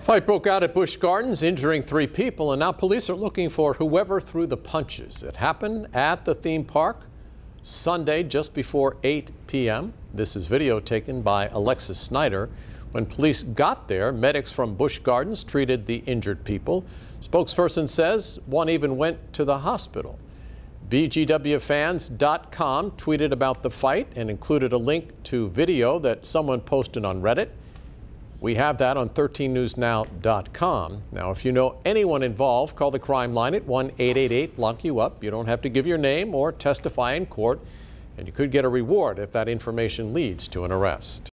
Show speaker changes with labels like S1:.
S1: Fight broke out at Busch Gardens, injuring three people, and now police are looking for whoever threw the punches. It happened at the theme park Sunday just before 8 p.m. This is video taken by Alexis Snyder. When police got there, medics from Busch Gardens treated the injured people. Spokesperson says one even went to the hospital. BGWFans.com tweeted about the fight and included a link to video that someone posted on Reddit. We have that on 13newsnow.com. Now, if you know anyone involved, call the crime line at 1 888 Lock You Up. You don't have to give your name or testify in court, and you could get a reward if that information leads to an arrest.